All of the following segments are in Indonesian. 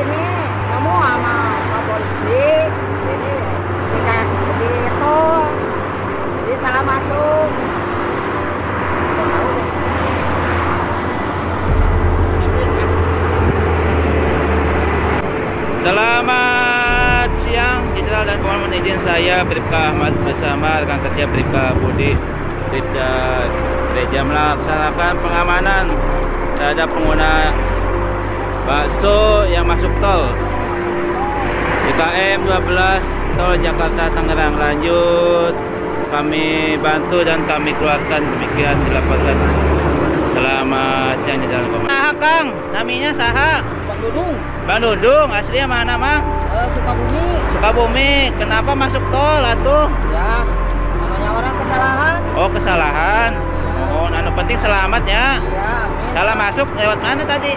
sama Pak polisi ini di, di itu jadi salah masuk. Selamat siang, Jenderal dan Komandan izin saya Bribka Ahmad bersama rekan kerja Bribka Budi Bribda Gereja melaksanakan pengamanan terhadap pengguna bakso yang masuk tol. JKM 12 tol Jakarta Tangerang. Lanjut. Kami bantu dan kami keluarkan demikian dilaporkan selamat siang Jenderal Komandan Saha Kang, namanya Saha. Bang Dudung Bandung, aslinya mana mah? eh, Sukabumi. Sukabumi, kenapa masuk tol atuh? ya namanya orang kesalahan. Oh kesalahan. Oh, anu penting selamat ya. ya amin. Salah masuk lewat mana tadi?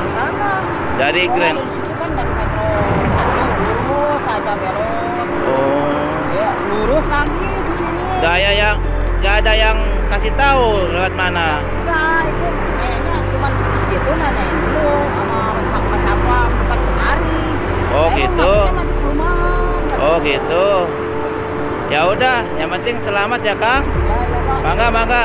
Dari sana Dari Oh, Grand. dari situ kan dari metro satu lurus saja belok Oh, ya lurus lagi di sini gaya yang gak ada yang kasih tahu lewat mana. enggak itu kayaknya cuma di situ nanyain dulu sama sapa-sapa bukan kemari Oh, Eh, gitu. rumah Oh gitu. Ya udah, yang penting selamat ya Kang. ya, ya, Pak. Bangga bangga.